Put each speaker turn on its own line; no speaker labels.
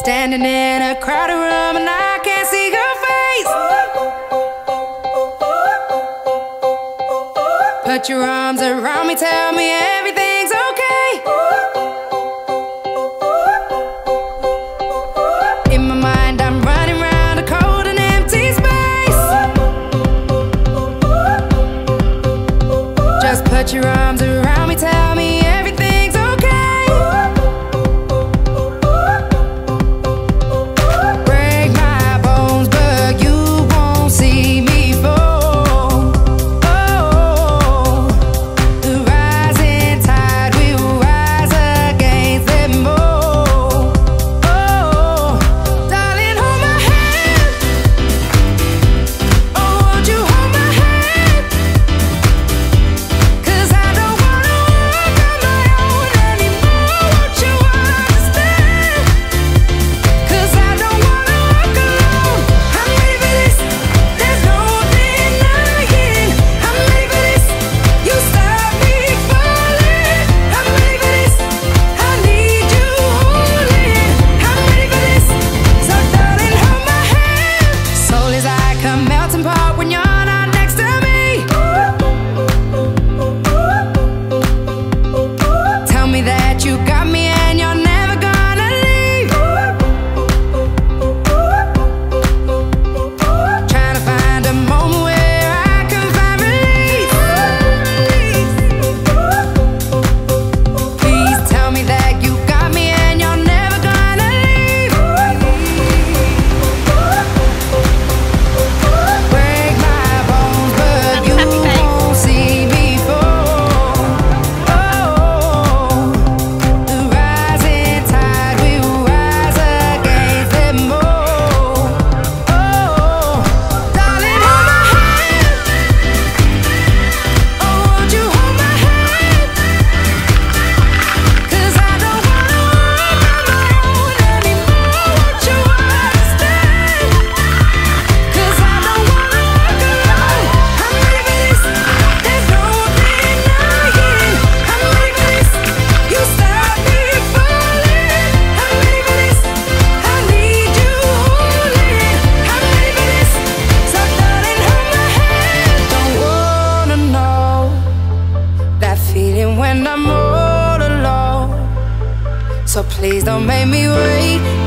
Standing in a crowded room and I can't see your face. Put your arms around me, tell me everything's okay. In my mind, I'm running around a cold and empty space. Just put your arms when I'm all alone. So please don't make me wait.